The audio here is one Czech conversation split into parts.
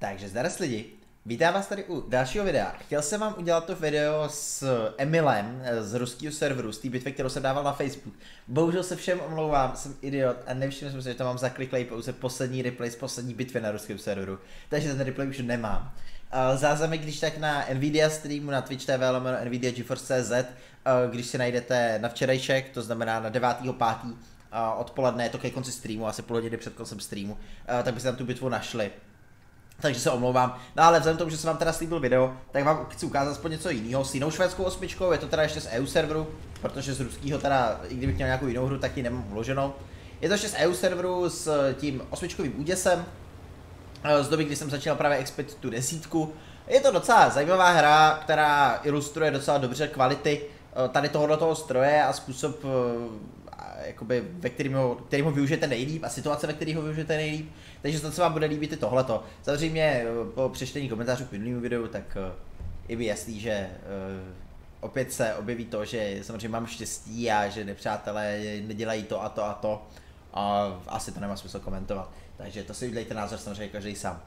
Takže zdar lidi, vítám vás tady u dalšího videa. Chtěl jsem vám udělat to video s Emilem z ruského serveru, z té bitvy, kterou jsem dával na Facebook. Bohužel se všem omlouvám, jsem idiot a nevšiml jsem si, že to mám zakliklej pouze poslední replay z poslední bitvy na ruském serveru. Takže ten replay už nemám. Záznamy, když tak na Nvidia streamu na Twitch TV lomeno Nvidia GeForce CZ, když si najdete na včerejšek, to znamená na 9.5. odpoledne, je to ke konci streamu, asi půl hodiny před koncem streamu, tak byste tam tu bitvu našli takže se omlouvám. No ale vzhledem k tomu, že jsem vám teda slíbil video, tak vám chci ukázat aspoň něco jiného. S jinou švédskou osmičkou, je to teda ještě z EU serveru, protože z ruského teda, i kdybych měl nějakou jinou hru, tak ji nemám vloženou. Je to ještě z EU serveru s tím osmičkovým úděsem, eh, z doby, kdy jsem začal právě expert tu desítku. Je to docela zajímavá hra, která ilustruje docela dobře kvality eh, tady tohoto toho stroje a způsob eh, jakoby, ve kterým ho, kterým ho využijete nejlíp a situace, ve kterých ho využijete nejlíp. Takže snad se vám bude líbit i tohleto. Samozřejmě eh, po přečtení komentářů k minulému videu, tak je mi jasný, že uh, opět se objeví to, že samozřejmě mám štěstí a že nepřátelé nedělají to a to a to. A asi to nemá smysl komentovat. Takže to si udělejte názor samozřejmě každý sám.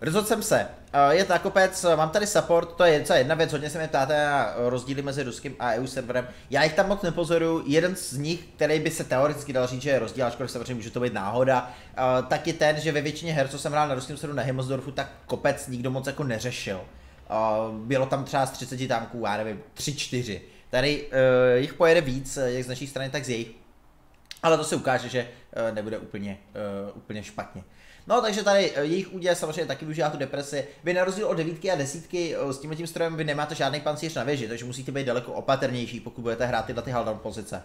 Rozhodl jsem se. Eh, je to kopec, mám tady support, to je docela jedna věc, hodně se mi ptáte na rozdíly mezi ruským a EU serverem. Já jich tam moc nepozoruju, jeden z nich, který by se teoreticky dal říct, že je rozdíl, ačkoliv samozřejmě může to být náhoda, eh, tak je ten, že ve většině her, co jsem hrál na ruském serveru na Himmelsdorfu, tak kopec nikdo moc jako neřešil. Eh, bylo tam třeba z 30 tanků, já nevím, 3-4. Tady jich pojede víc, jak z naší strany, tak z jejich. Ale to se ukáže, že nebude úplně, úplně špatně. No, takže tady eh, jejich úděl samozřejmě taky využívá tu depresi. Vy na rozdíl od devítky a desítky eh, s tím tím strojem vy nemáte žádný pancíř na věži, takže musíte být daleko opatrnější, pokud budete hrát tyhle ty haldown pozice.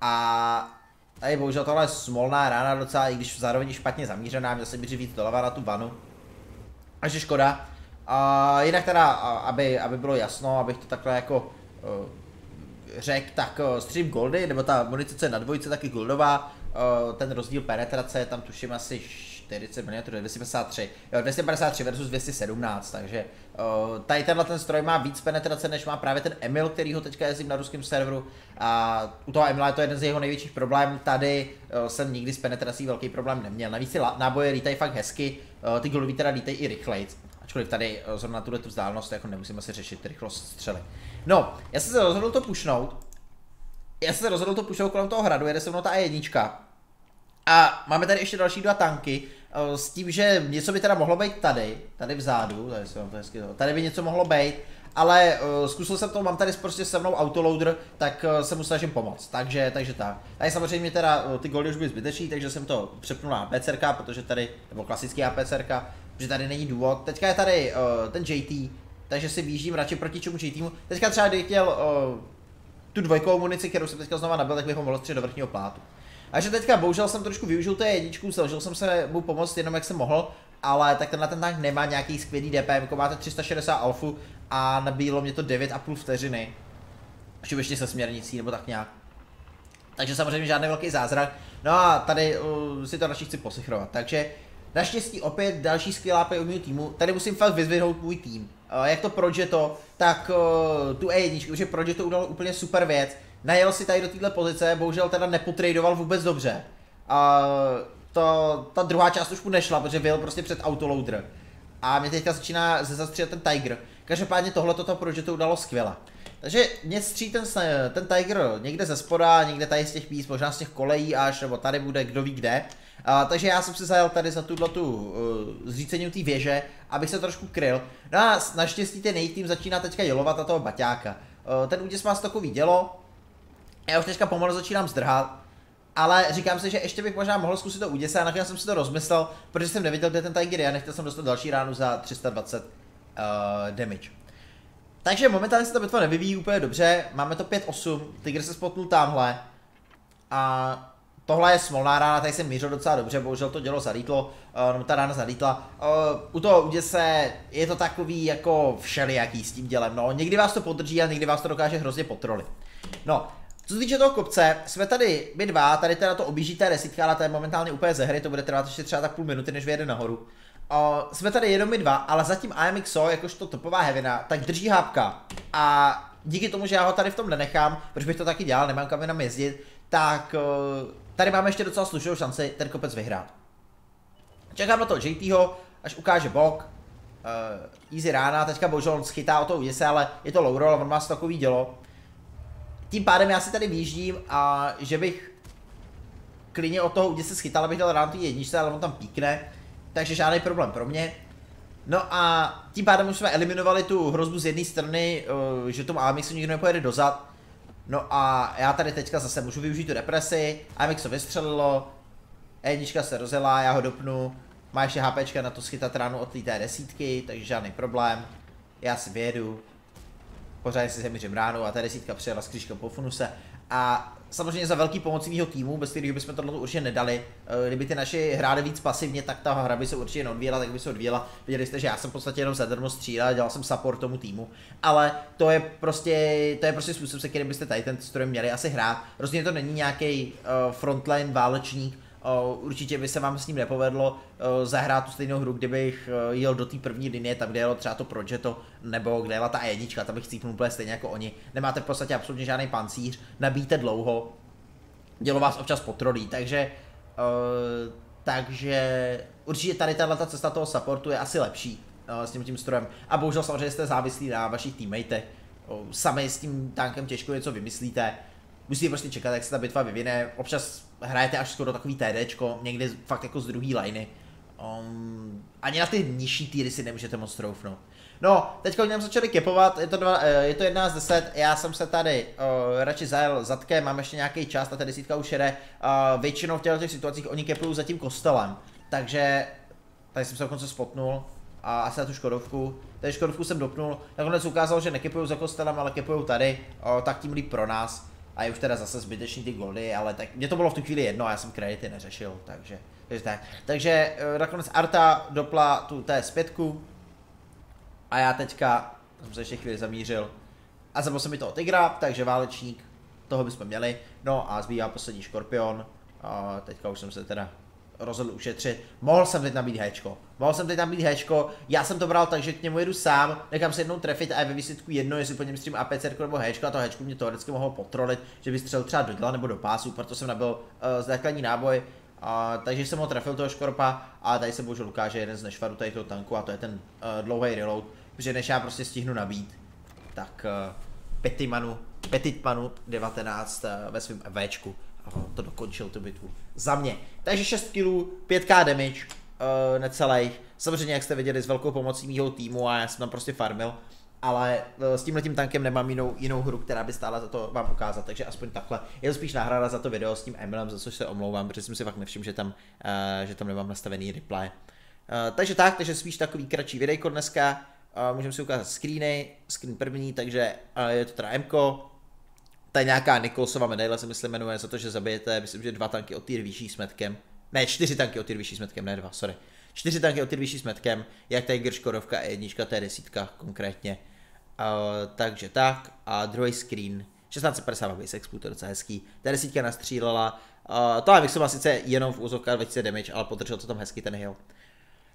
A tady bohužel tohle smolná rána docela, i když zároveň špatně zamířená, měl jsem víc doleva na tu vanu. Takže škoda. A jinak teda, aby, aby bylo jasno, abych to takhle jako řekl, tak uh, stream goldy, nebo ta munice na dvojce taky goldová, uh, ten rozdíl penetrace, tam tuším asi 40 mm, 253, jo, 253 versus 217, takže uh, tady tenhle ten stroj má víc penetrace, než má právě ten Emil, který ho teďka jezdím na ruském serveru. A u toho Emila je to jeden z jeho největších problémů, tady jsem nikdy s penetrací velký problém neměl, navíc ty náboje lítají fakt hezky, ty golový teda lítají i rychleji, ačkoliv tady zrovna tuhle tu vzdálenost jako nemusíme si řešit rychlost střely. No, já jsem se rozhodl to pušnout, já jsem se rozhodl to pušnout kolem toho hradu, jede se mnou ta E1, a máme tady ještě další dva tanky, Eh, s tím, že něco by teda mohlo být tady, tady vzadu, tady, to hezky, tady by něco mohlo být, ale uh, zkusil jsem to, mám tady prostě se mnou autoloader, tak uh, se mu snažím pomoct, takže, takže tak. Tady samozřejmě teda uh, ty goldy už byly zbytečný, takže jsem to přepnul na APCRK, protože tady, nebo klasický APCRK, protože tady není důvod. Teďka je tady uh, ten JT, takže si výjíždím radši proti čemu JT. Teďka třeba kdyby chtěl uh, tu dvojkovou munici, kterou jsem teďka znova nabil, tak bych ho mohl do vrchního plátu. A že teďka bohužel jsem trošku využil té jedničku, snažil jsem se mu pomoct jenom jak jsem mohl, ale tak tenhle ten tank nemá nějaký skvělý DPM, jako máte 360 alfu a nabílo mě to 9,5 vteřiny. Ještě ještě se směrnicí nebo tak nějak. Takže samozřejmě žádný velký zázrak. No a tady uh, si to radši chci posichrovat. Takže naštěstí opět další skvělá play od mého týmu. Tady musím fakt vyzvihnout můj tým. Uh, jak to Projeto, tak uh, tu E1, protože Projeto udalo úplně super věc najel si tady do téhle pozice, bohužel teda nepotradoval vůbec dobře. A to, ta druhá část už mu nešla, protože byl prostě před autoloader. A mě teďka začíná ze zastřílet ten Tiger. Každopádně tohle to udalo skvěle. Takže mě stří ten, ten Tiger někde ze spoda, někde tady z těch míst, možná z těch kolejí až, nebo tady bude kdo ví kde. A, takže já jsem si zajel tady za tuhle tu uh, zřícení té věže, abych se trošku kryl. No a naštěstí ten tým začíná teďka jelovat na toho baťáka. Uh, ten úděs má takový dělo, já už teďka pomalu začínám zdrhat, ale říkám si, že ještě bych možná mohl zkusit to uděsat a nakonec jsem si to rozmyslel, protože jsem neviděl, kde ten Tiger je a nechtěl jsem dostat další ránu za 320 uh, eh, damage. Takže momentálně se ta bitva nevyvíjí úplně dobře, máme to 5-8, Tiger se spotnul tamhle a tohle je smolná rána, tady jsem mířil docela dobře, bohužel to dělo zalítlo, uh, no ta rána zalítla. Uh, u toho uděse je to takový jako všelijaký s tím dělem, no někdy vás to podrží a někdy vás to dokáže hrozně potrolit. No, co se týče toho kopce, jsme tady my dva, tady teda to objíždí desítka, ale to je momentálně úplně ze hry, to bude trvat ještě třeba tak půl minuty, než vyjede nahoru. O, jsme tady jenom my dva, ale zatím AMXO, jakožto topová hevina, tak drží hápka. A díky tomu, že já ho tady v tom nenechám, protože bych to taky dělal, nemám kam jenom jezdit, tak o, tady máme ještě docela slušnou šanci ten kopec vyhrát. Čekám na to JTho, až ukáže bok, uh, easy rána, teďka bohužel on schytá o to uděse, ale je to low roll, on má takový dělo. Tím pádem já si tady výjíždím a že bych klidně od toho uděse schytal, abych dal ráno tu jedničce, ale on tam píkne, takže žádný problém pro mě. No a tím pádem už jsme eliminovali tu hrozbu z jedné strany, uh, že tomu Amixu nikdo nepojede dozad. No a já tady teďka zase můžu využít tu depresi, Amixo vystřelilo, Jednička se rozjela, já ho dopnu, má ještě HP na to schytat ránu od té desítky, takže žádný problém. Já si vyjedu, pořádně si zaměřím ránu a ta desítka přijela s křížkem po funuse. A samozřejmě za velký pomocí mého týmu, bez kterého bychom tohle určitě nedali. Eh, kdyby ty naši hráli víc pasivně, tak ta hra by se určitě neodvíjela, tak by se odvíjela. Viděli jste, že já jsem v podstatě jenom zadarmo střílel, dělal jsem support tomu týmu. Ale to je prostě, to je prostě způsob, se kterým byste tady ten stroj měli asi hrát. Rozhodně to není nějaký uh, frontline válečník, určitě by se vám s ním nepovedlo zahrát tu stejnou hru, kdybych jel do té první linie, tam kde jelo třeba to Progetto, nebo kde jela ta jednička, tam bych cítnul úplně stejně jako oni. Nemáte v podstatě absolutně žádný pancíř, nabíjíte dlouho, dělo vás občas potrolí, takže takže určitě tady tahle cesta toho supportu je asi lepší s tím tím strojem. A bohužel samozřejmě jste závislí na vašich teammatech. Sami s tím tankem těžko něco vymyslíte. Musíte prostě čekat, jak se ta bitva vyvine. Občas hrajete až skoro takový TDčko, někdy fakt jako z druhý liney. Um, ani na ty nižší týry si nemůžete moc troufnout. No, teď nám začali kepovat, je to, dva, eh, je to 11 10, já jsem se tady uh, radši zajel zadkem, mám ještě nějaký čas, ta desítka už jede. Uh, většinou v těchto těch situacích oni kepují za tím kostelem, takže tady jsem se dokonce spotnul a asi na tu Škodovku. Tady Škodovku jsem dopnul, nakonec ukázal, že nekepují za kostelem, ale kepují tady, uh, tak tím líp pro nás a je už teda zase zbytečný ty goldy, ale tak mě to bylo v tu chvíli jedno, já jsem kredity neřešil, takže, takže tak. Takže nakonec Arta dopla tu TS5 a já teďka jsem se ještě chvíli zamířil a zabil jsem mi toho Tigra, takže válečník, toho bychom měli, no a zbývá poslední škorpion, a teďka už jsem se teda rozhodl ušetřit. Mohl jsem teď nabít hečko. Mohl jsem teď nabít hečko. Já jsem to bral tak, že k němu jedu sám, nechám se jednou trefit a je ve výsledku jedno, jestli po něm s tím APC nebo hečko a to hečko mě teoreticky mohlo potrolit, že by střelil třeba do děla nebo do pásu, proto jsem nabil uh, základní náboj. Uh, takže jsem ho trefil toho škorpa a tady se bohužel ukáže jeden z nešvarů tady toho tanku a to je ten uh, dlouhý reload, protože než já prostě stihnu nabít, tak uh, Petimanu, Petitmanu 19 uh, ve svém Včku to dokončil tu bitvu. Za mě. Takže 6 kg, 5k damage, uh, necelých. Samozřejmě, jak jste viděli, s velkou pomocí mýho týmu a já jsem tam prostě farmil. Ale uh, s tímhle tankem nemám jinou, jinou hru, která by stála za to vám ukázat, takže aspoň takhle. Je to spíš náhrada za to video s tím Emilem, za což se omlouvám, protože jsem si fakt nevšiml, že tam, uh, že tam nemám nastavený reply. Uh, takže tak, takže spíš takový kratší videjko dneska. Uh, můžeme si ukázat screeny, screen první, takže uh, je to teda Mko, ta nějaká Nikolsova medaile se myslím jmenuje za to, že zabijete, myslím, že dva tanky o týr vyšší s metkem. Ne, čtyři tanky o týr vyšší s metkem, ne dva, sorry. Čtyři tanky o týr vyšší s metkem, jak Tiger Škodovka a jednička, to je desítka konkrétně. Uh, takže tak, a druhý screen, 1650 base expu, to je docela hezký. Ta desítka nastřílela, uh, to bych sice jenom v úzovkách 20 damage, ale podržel to tam hezky ten heal.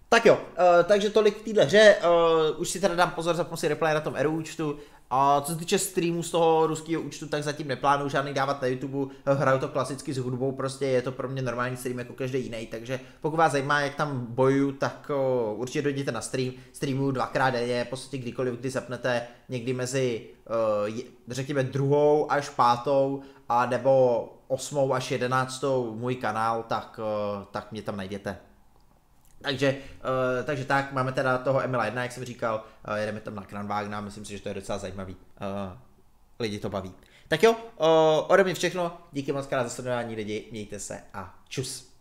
Tak jo, uh, takže tolik v téhle hře, uh, už si teda dám pozor, zapnu si replay na tom Eru účtu, a co se týče streamů z toho ruského účtu, tak zatím neplánuju žádný dávat na YouTube, hraju to klasicky s hudbou, prostě je to pro mě normální stream jako každý jiný, takže pokud vás zajímá, jak tam bojuju, tak o, určitě dojděte na stream, streamuju dvakrát denně, v podstatě kdykoliv, kdy zapnete někdy mezi, řekněme, druhou až pátou, a nebo osmou až jedenáctou můj kanál, tak, tak mě tam najděte. Takže, uh, takže tak, máme teda toho Emila 1, jak jsem říkal, uh, jedeme tam na Kranwagna, myslím si, že to je docela zajímavý. Uh, lidi to baví. Tak jo, uh, ode mě všechno, díky moc krát za sledování lidi, mějte se a čus.